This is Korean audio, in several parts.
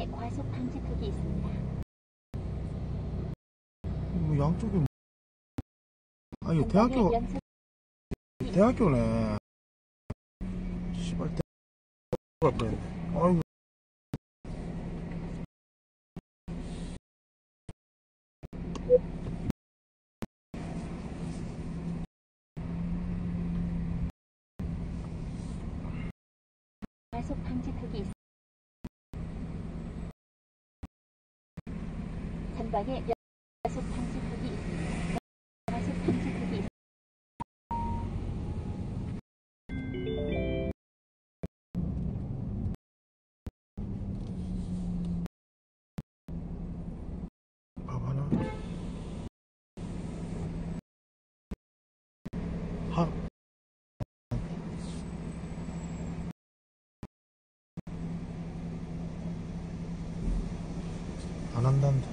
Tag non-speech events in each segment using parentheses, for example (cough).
전방에 과속 방지턱이 있습니다. 뭐 양쪽에 뭐- 아 전방에 대학교 연속 대학교네 씨발 대학교 앞에 아이고 과속 방지턱이 있습니다. 전방에 연- 과속 방지턱이 있습니다. 과속 방지턱이 하나 하 안. 아,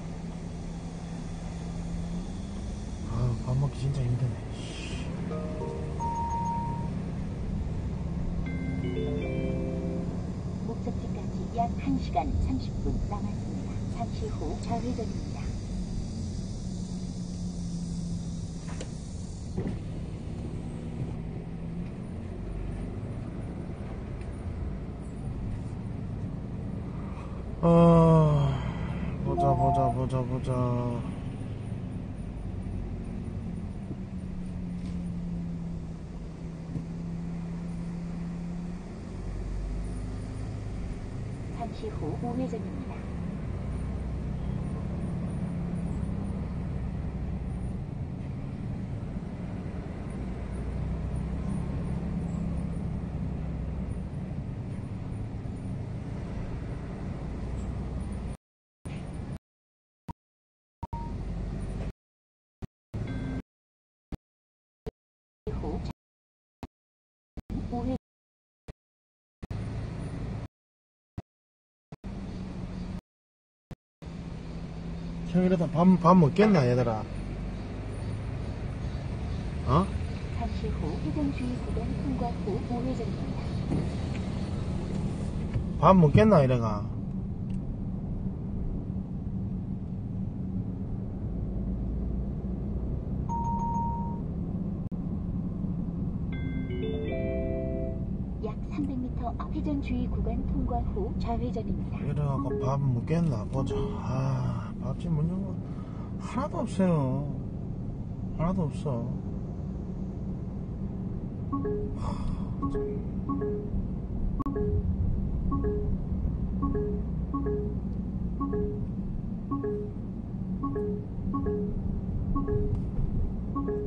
30분 남았습니다. 잠시 후 좌회전입니다. 아, 보자, 보자, 보자, 보자. 잠시 후 우회전입니다. 후 우회 형, 이러다 밥, 밥 먹겠나, 얘들아? 어? 잠시 후 회전주의 구간 통과 후 우회전입니다. 밥 먹겠나, 이래가? 약 300m 앞 회전주의 구간 통과 후 좌회전입니다. 이래갖고 밥 먹겠나, 보자. 아, 밥집 문 열고 하나도 없어요. 하나도 없어.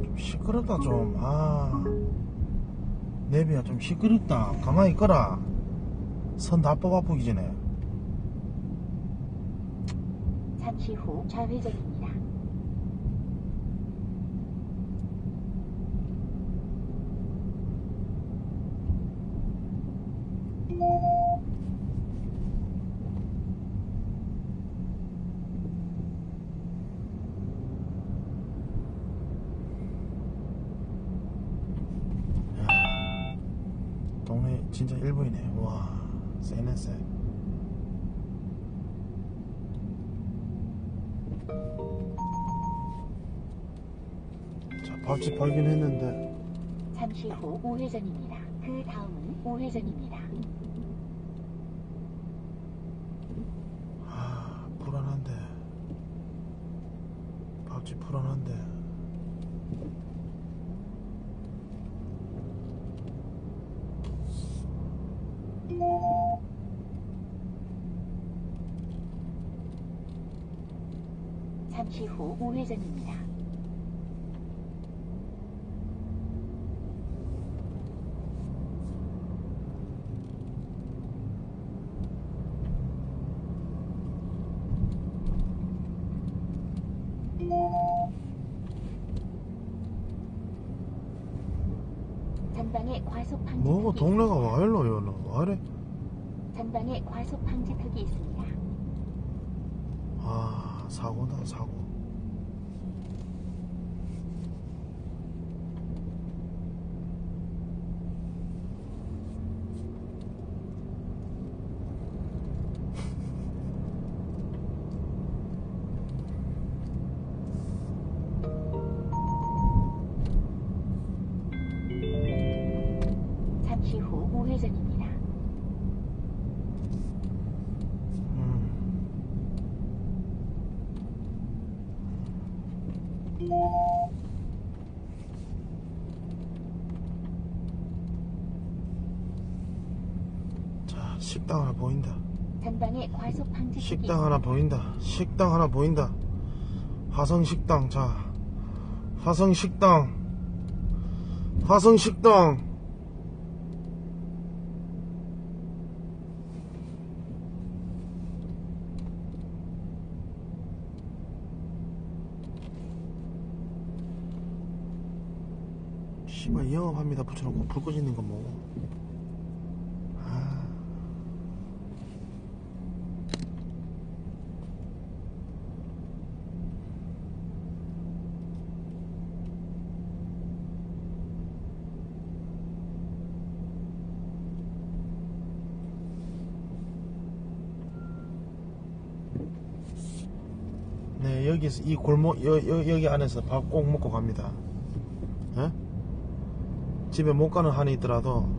좀 시끄럽다 좀. 아, 내비야 좀 시끄럽다. 가만히 있거라. 선 다 뽑아 보기 전에. 잠시 후 좌회 밥집 발견했는데 잠시 후 우회전입니다. 그 다음은 우회전입니다. 아, 불안한데. 밥집 불안한데. 잠시 후 우회전입니다. 전방에 과속 방지턱이 뭐고 동네가 있습니다. 와 일로 열로 와 이래? 전방에 과속 방지턱이 있습니다. 아, 사고다 식당 하나 보인다. 전방에 과속 방지턱이 식당 하나 보인다. 식당 하나 보인다. 화성 식당. 자, 화성 식당. 화성 식당. 씨발 영업합니다 붙여놓고 불 꺼지는 거 뭐고 아. 네 여기서 이 골목 여, 여, 여기 안에서 밥 꼭 먹고 갑니다. 예? 집에 못 가는 한이 있더라도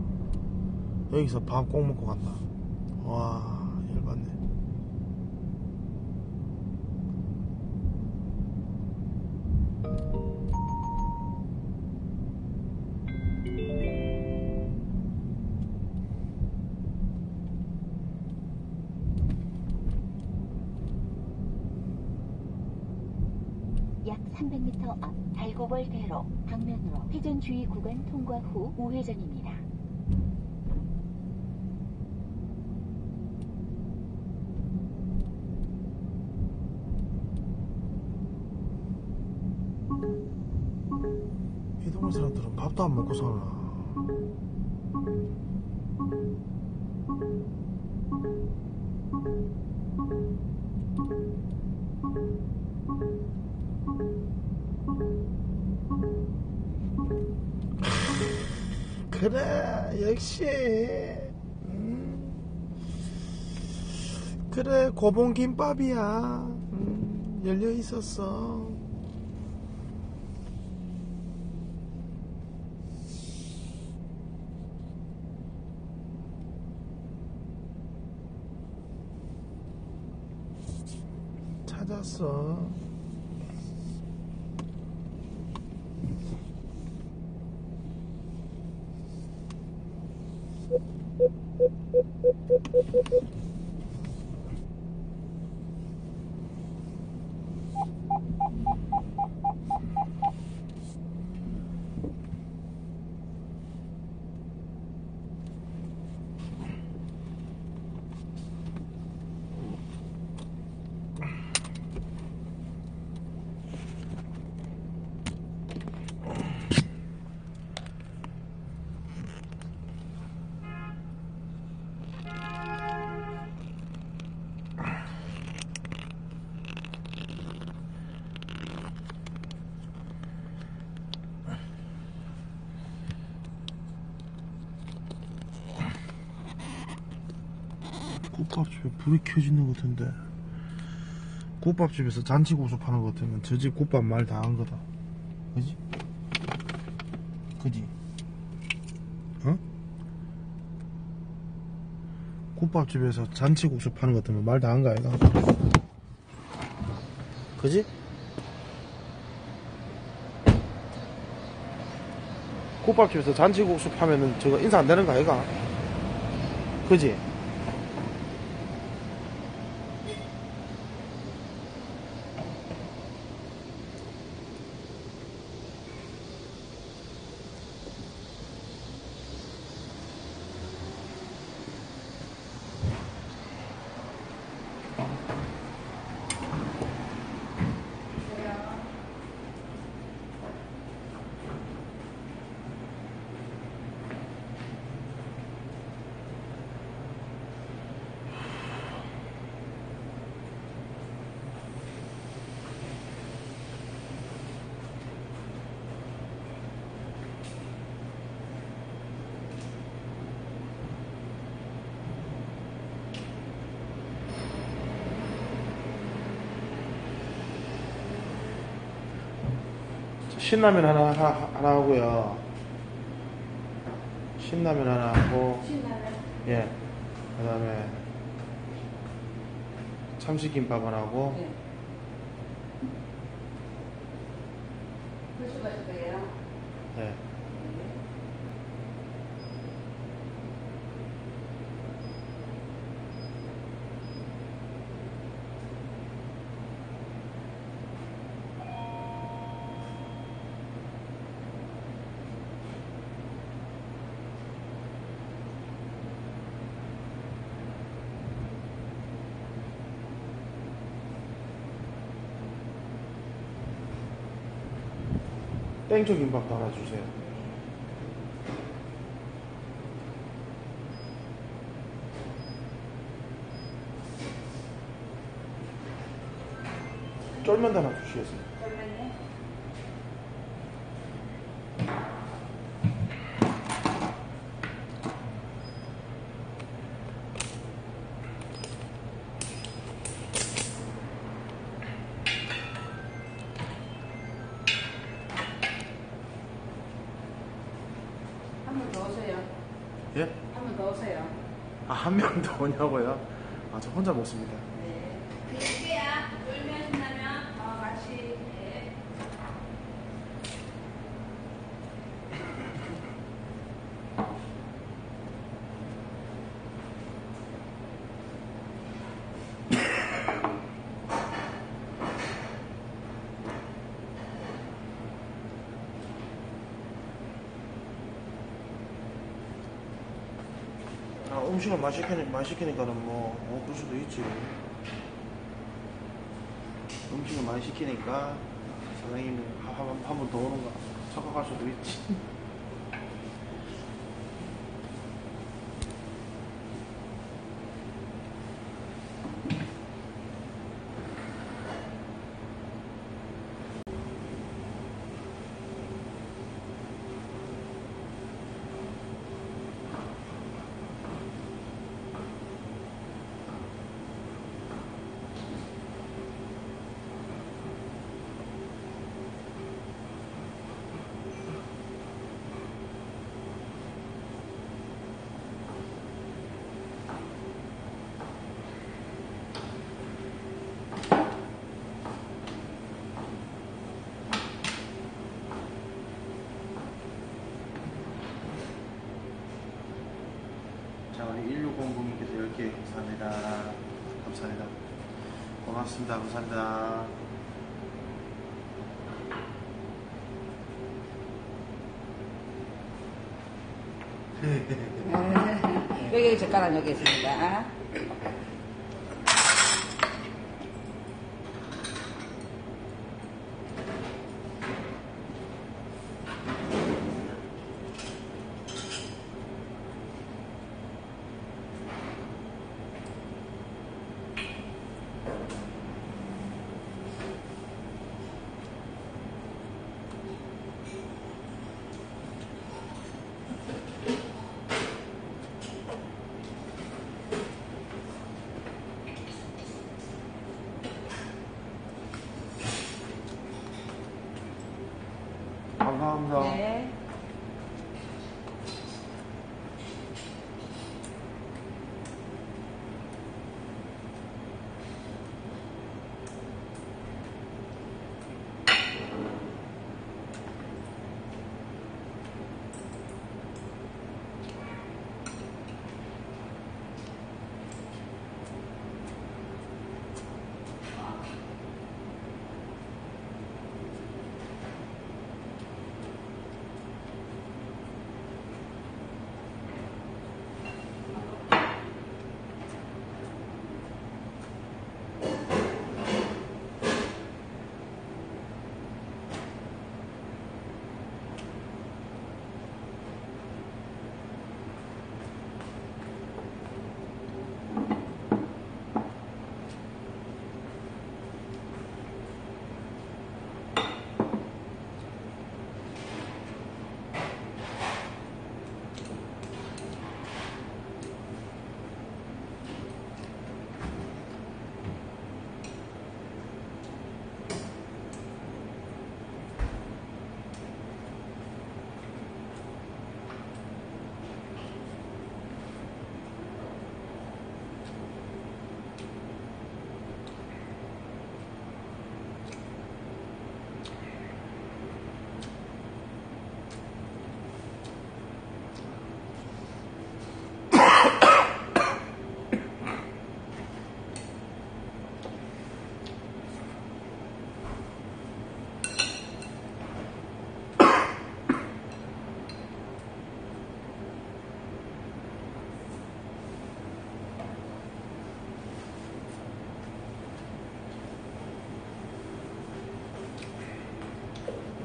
여기서 밥 꼭 먹고 간다. 와 약 300m 앞 달고벌대로 방면으로 회전 주의 구간 통과 후 우회전입니다. 이 동네 사람들은 밥도 안 먹고 사나 역시 음. 그래 고봉 김밥이야. 음, 열려 있었어. 찾았어 국밥집에 불이 켜지는 것 같은데 국밥집에서 잔치국수 파는 것 같으면 저 집 국밥 말 다 한 거다 그지? 그지? 어? 국밥집에서 잔치국수 파는 것 같으면 말 다 한 거 아이가? 그지? 국밥집에서 잔치국수 파면은 저거 인사 안 되는 거 아이가? 그지? 신라면 하나, 하, 하나 하고요. 신라면 하나 하고 신라면. 예. 그 다음에 참치김밥 하나 하고 네. 벌써 가실 거예요? 예. 땡초 김밥도 하나 주세요. 쫄면도 하나 주시겠어요? 그러면요. 한 번 더 오세요. 예? 한 번 더 오세요. 아, 오냐고요? 아, 저 혼자 먹습니다. 네. 드릴게요. 쫄면 신라면 어, 같이. 네. 아, 음식을 맛있게, 맛있게니까는 뭐, 어, 그럴 수도 있지. 음식을 많이 시키니까 사장님이 한 번 더 오는 거 착각할 수도 있지. (laughs) 자, 우리 1600님께서 10개 감사합니다. 감사합니다. 고맙습니다. 감사합니다. (laughs) 여기 젓가락 여기 있습니다. 감사합니다. 네.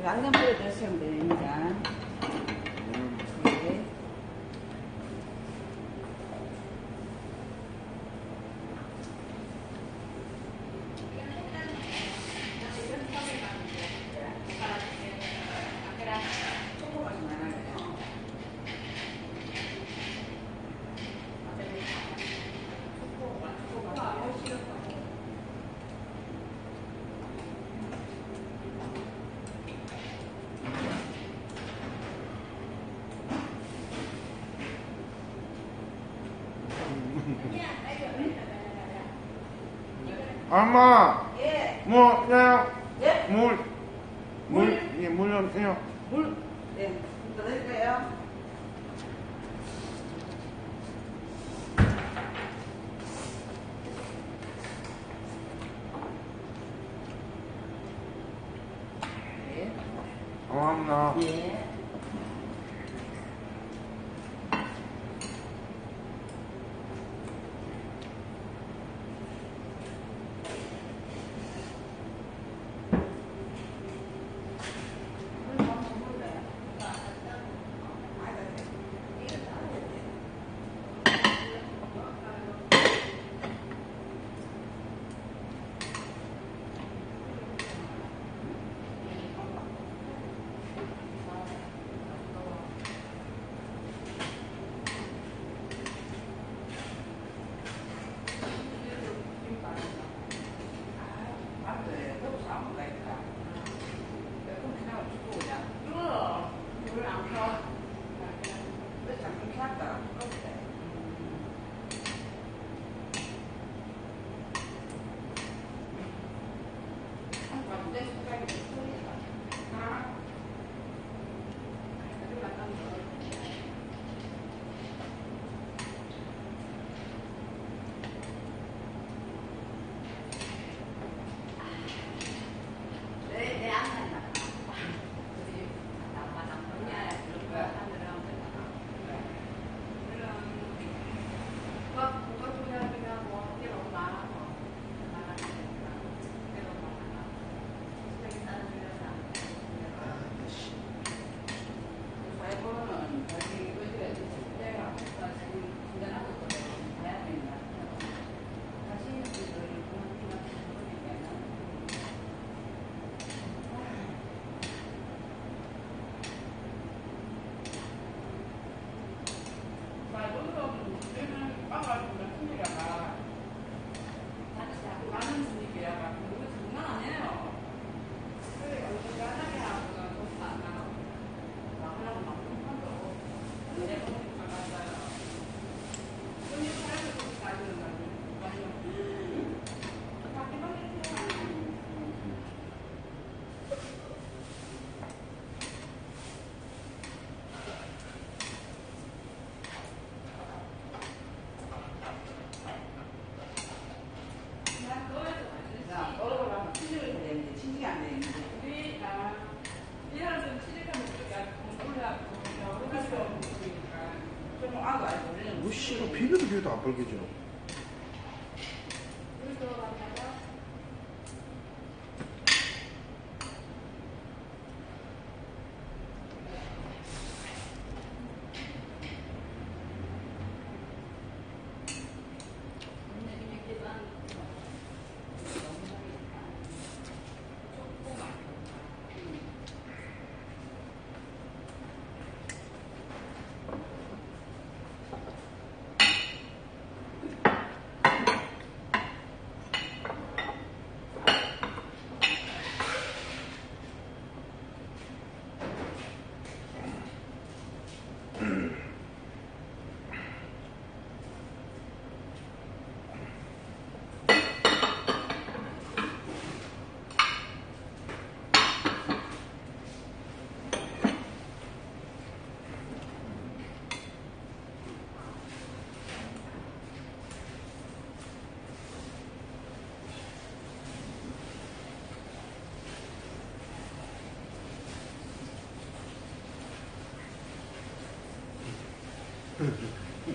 양념 뿌려 드시면 됩니다. 네. 초코맛이 많아요. 엄마, 예. 뭐, 그냥, 예. 물, 물, 예, 물 주세요. 물. 네. 더 드릴까요?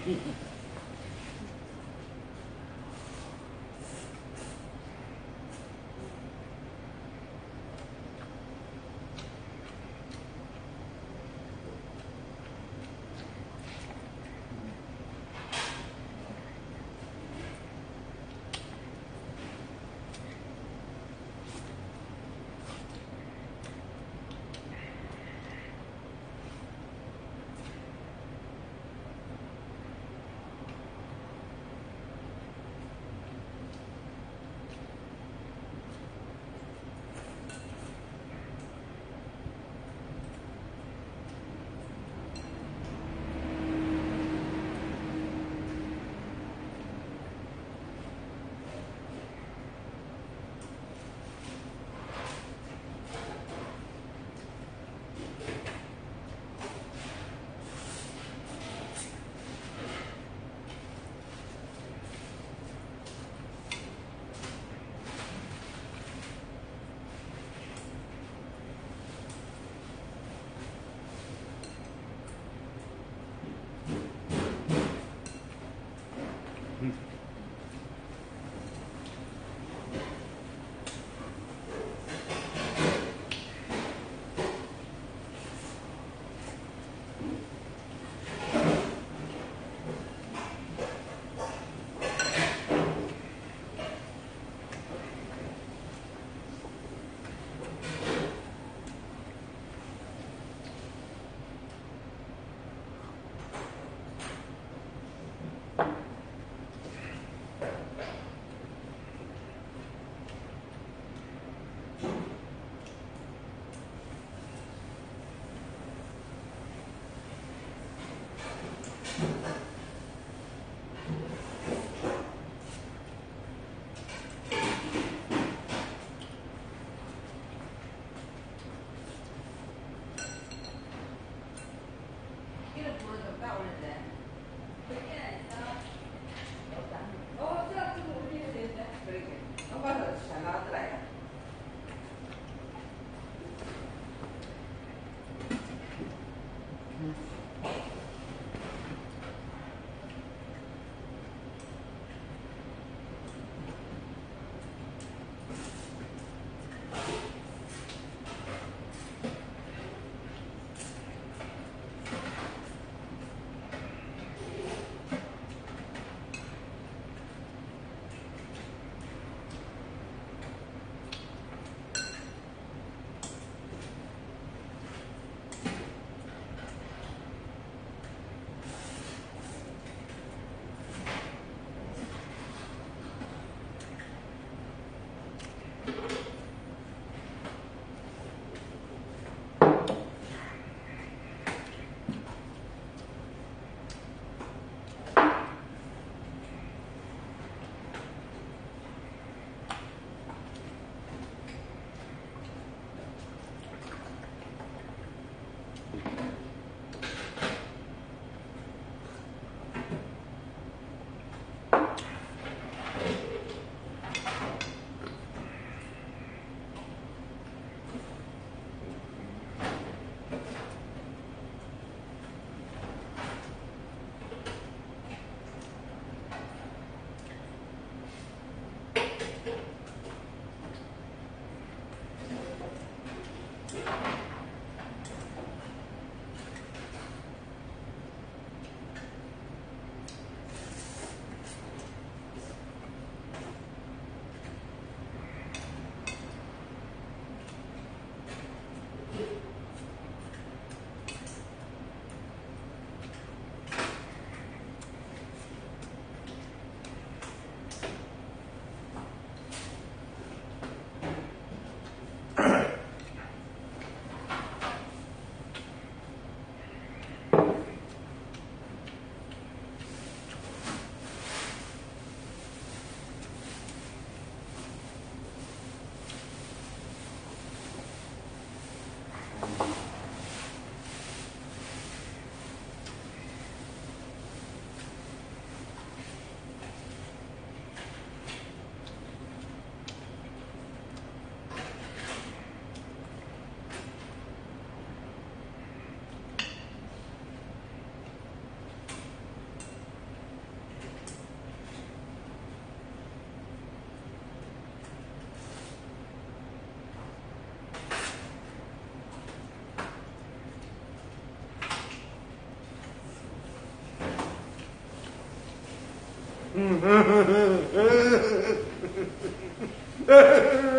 嗯嗯 Mm-hmm. (laughs)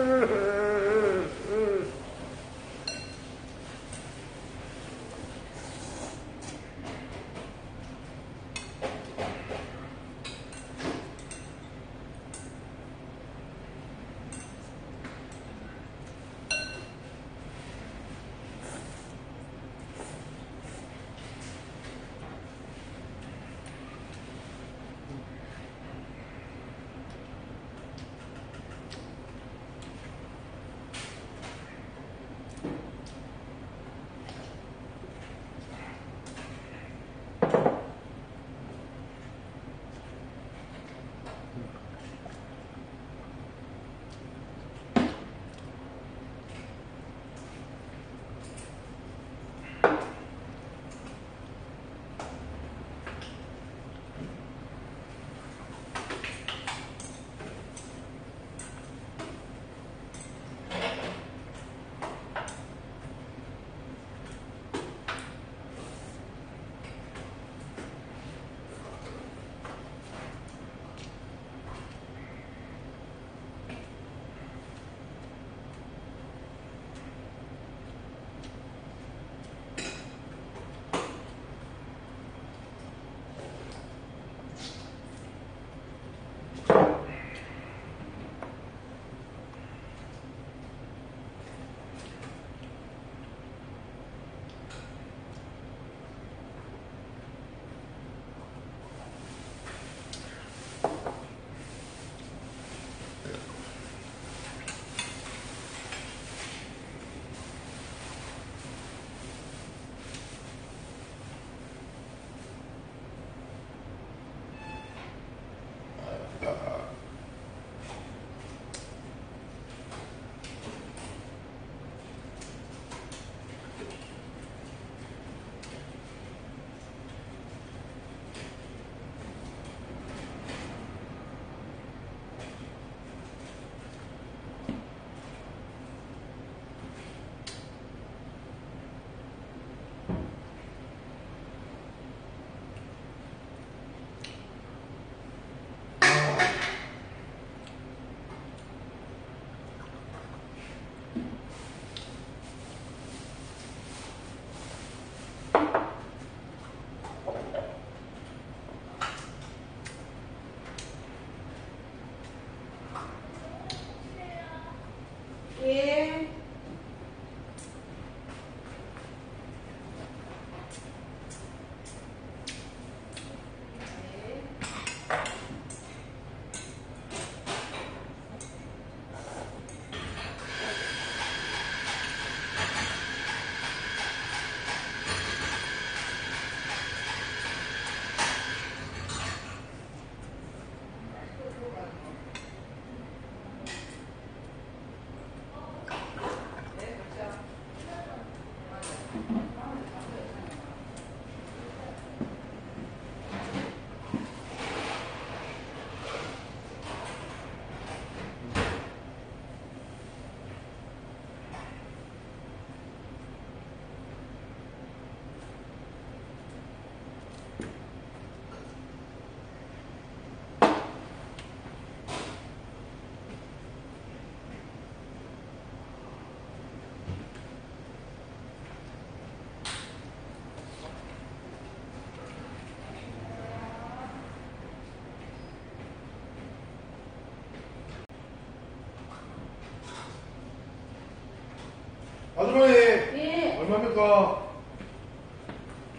아주머니 예. 얼마입니까?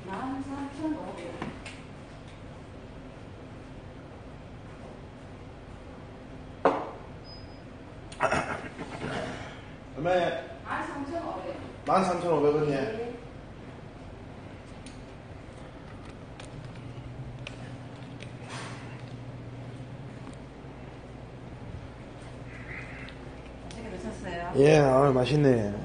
13,500원. 얼마에? 13,500원. 13,500원이에 예. 맛있게 드셨어요? 예, 아, 맛있네